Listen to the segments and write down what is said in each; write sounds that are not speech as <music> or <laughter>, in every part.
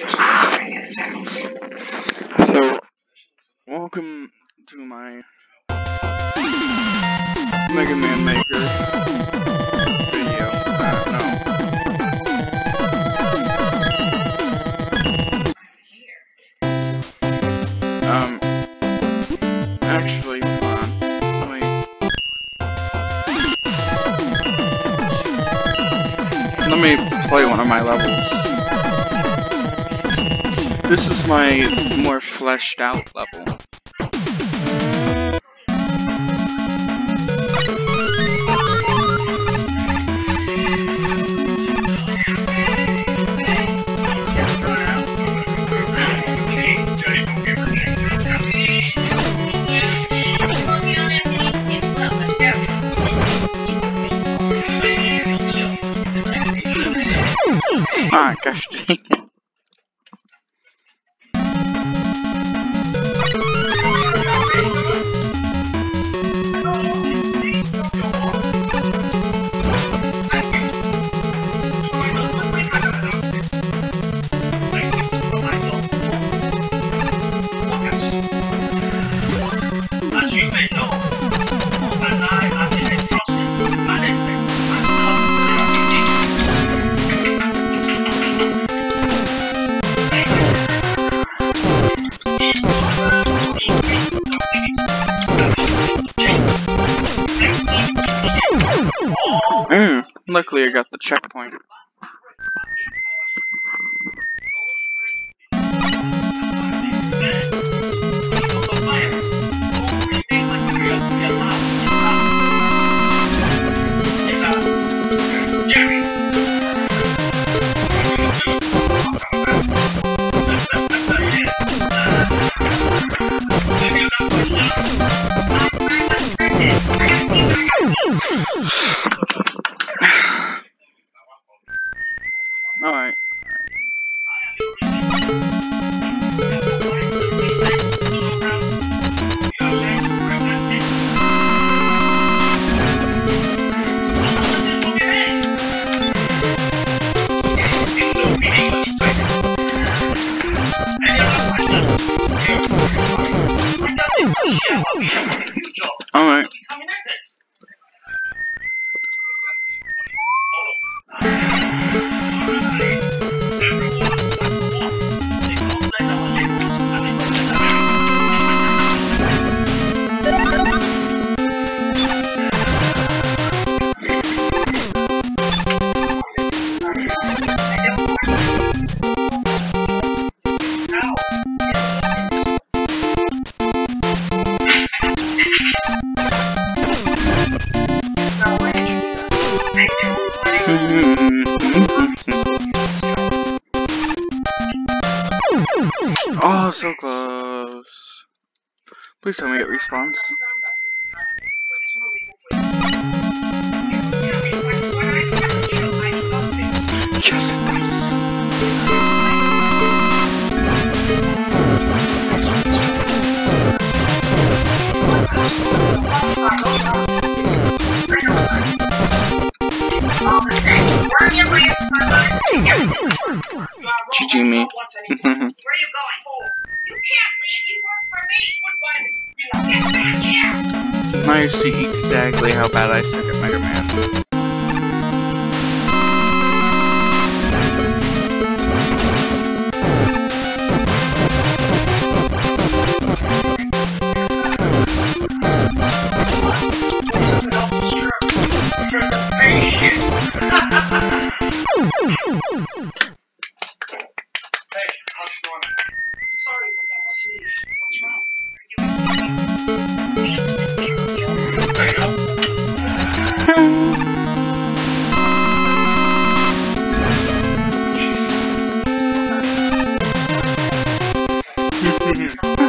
So, welcome to my Mega Man Maker video. Uh, no. Um, actually, let me play one of my levels. This is my more fleshed out level. I got the checkpoint. Oh, so close. Please tell me it respawns. <laughs> GG me. Where are you going? You can't leave. You work for me. Goodbye. Get back here. now you see exactly how bad I suck at Mega Man. Mm-hmm.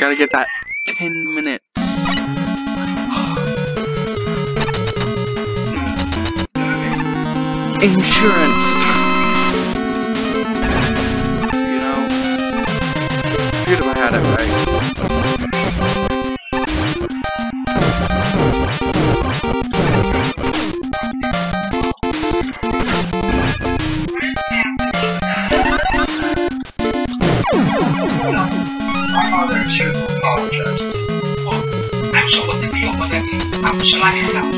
Gotta get that 10 minutes. Insurance. You know? If I had it right. Well,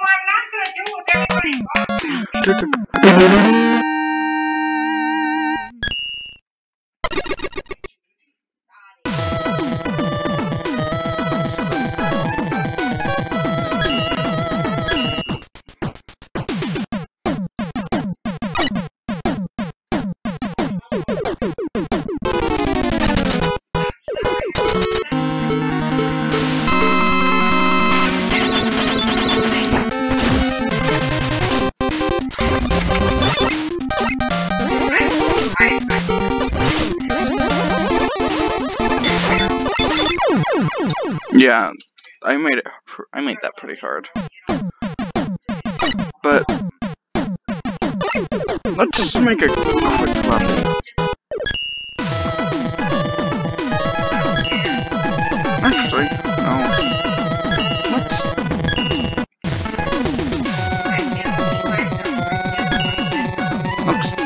I'm not gonna do what Yeah, I made it. I made that pretty hard. But let's just make a quick level. Actually, no. Let's let's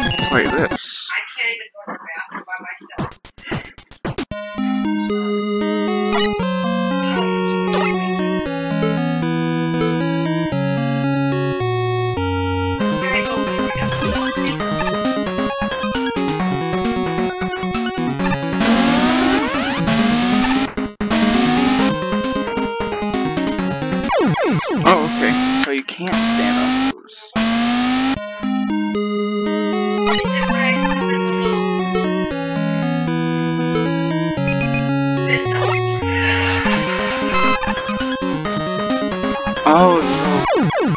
can't stand on those. Oh, so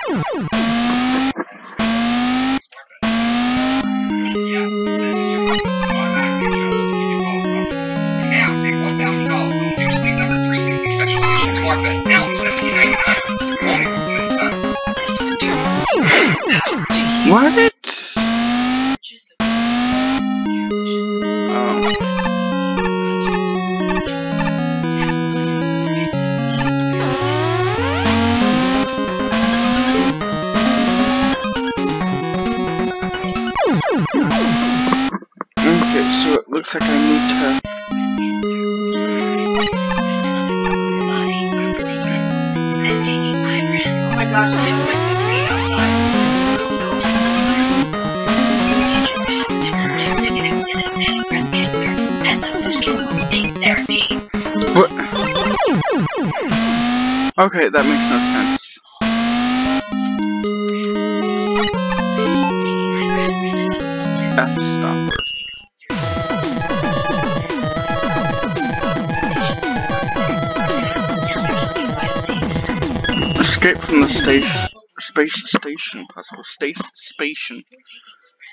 looks like I need to. Oh my gosh, What? Okay, that makes no sense. Stopper. Escape from the station. Space station puzzle. Space station.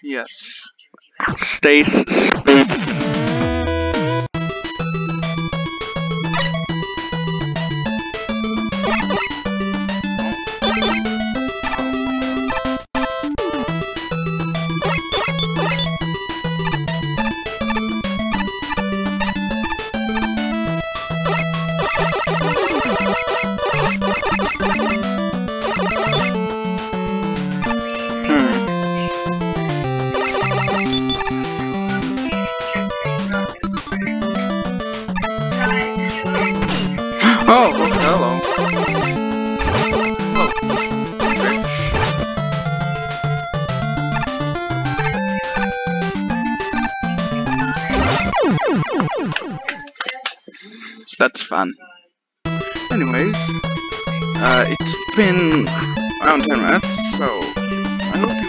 Yes. Space. Oh! Hello. That's fun. Anyways, uh, it's been around 10 minutes, so I hope